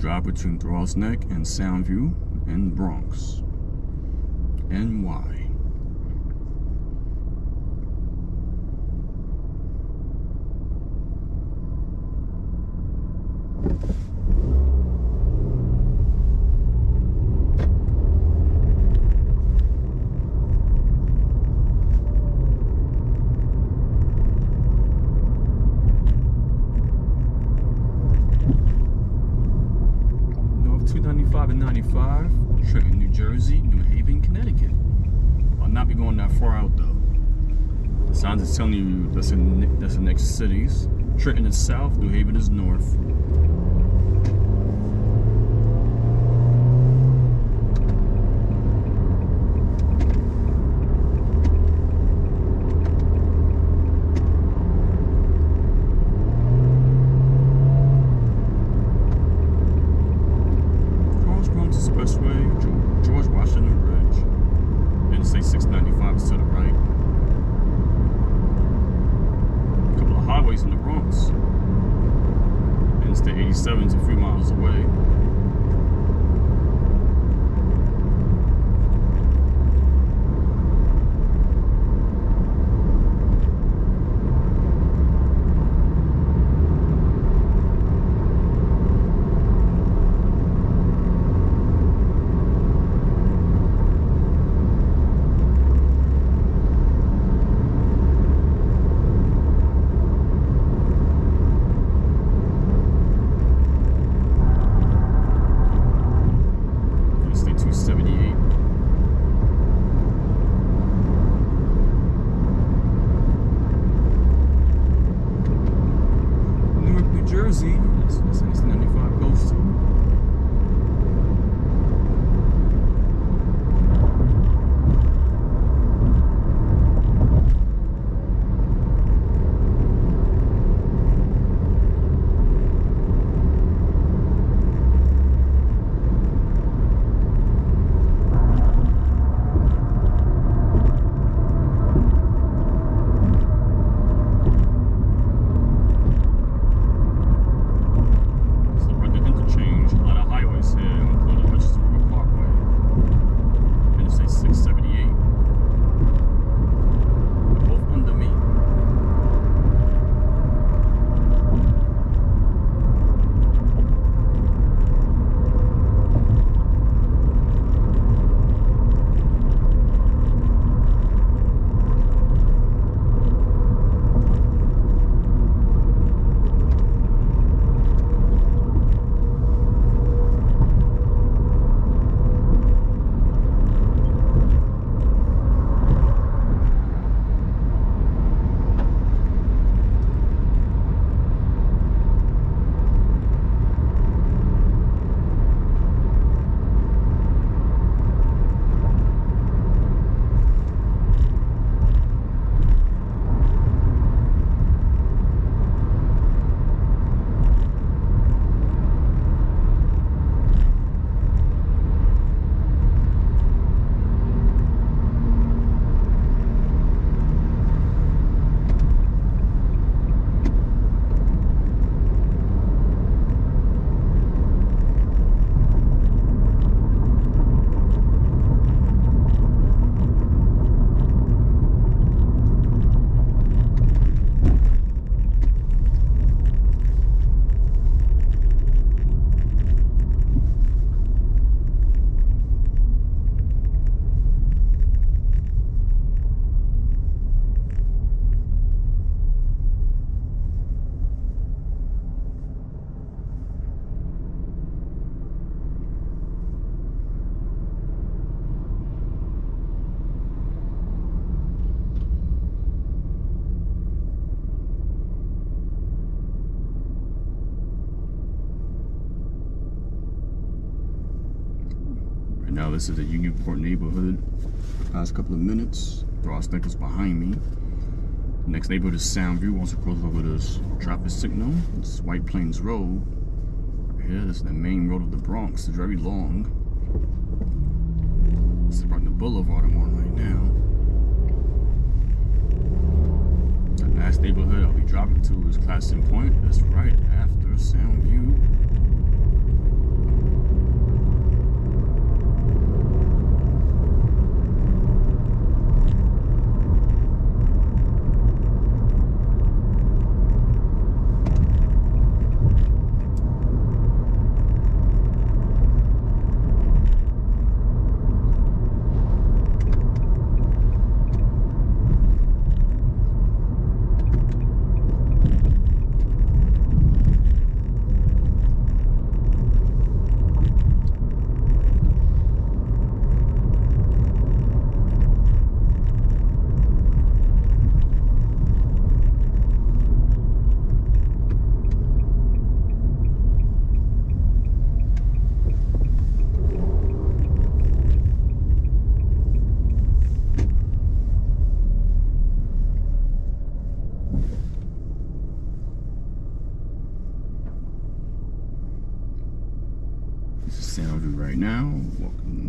drive between Throgs Neck and Soundview in Bronx. NY. North 295 and 95, Trenton, New Jersey, New Haven, Connecticut. I'll not be going that far out though. The signs is telling you that's the that's the next cities. Trenton is south, New Haven is north. 27s now, this is the Unionport neighborhood. Last couple of minutes, Ross is behind me. Next neighborhood is Soundview. Once it crosses over this traffic signal, it's White Plains Road. Right here, this is the main road of the Bronx. It's very long. This is Bruckner Boulevard I'm on right now. The last neighborhood I'll be driving to is Clason Point. That's right after Soundview.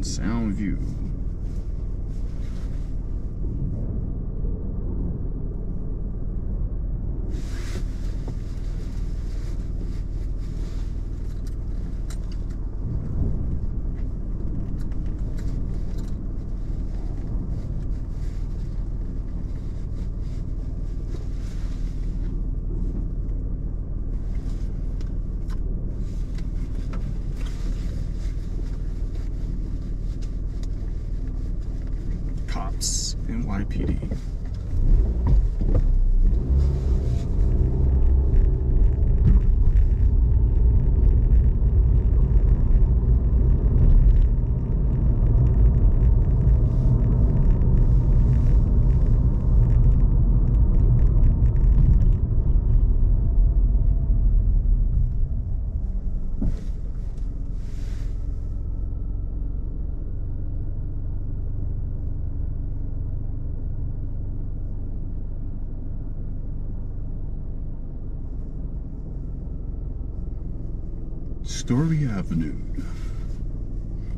Welcome to Soundview. Cops, NYPD. Story Avenue.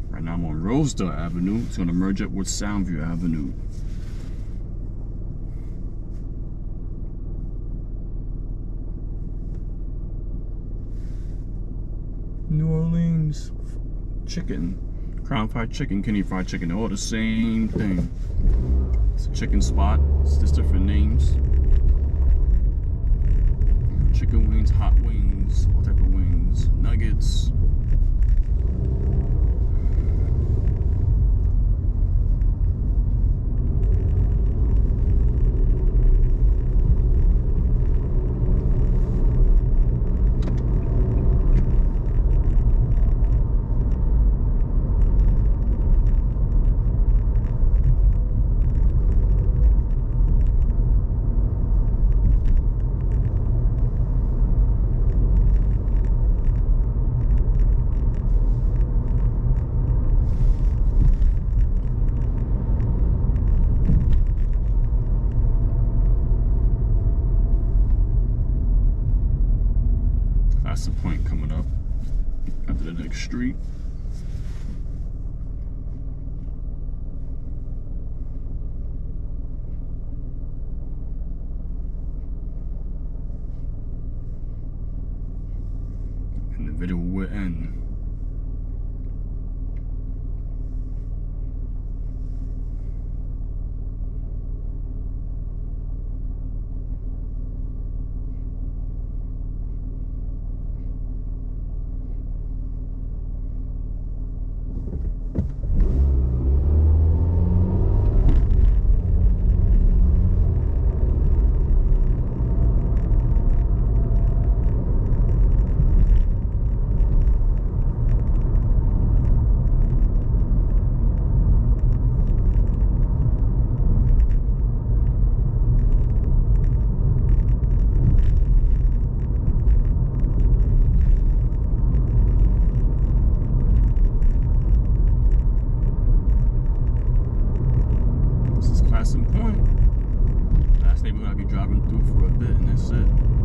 Right now I'm on Rosedale Avenue. It's gonna merge up with Soundview Avenue. New Orleans chicken. Crown fried chicken, Kenny fried chicken, all the same thing. It's a chicken spot, it's just different names. Chicken wings, hot wings, all type of nuggets. That's the point coming up after the next street. And the video will end. Clason Point. Last neighborhood I'll be driving through for a bit, and that's it.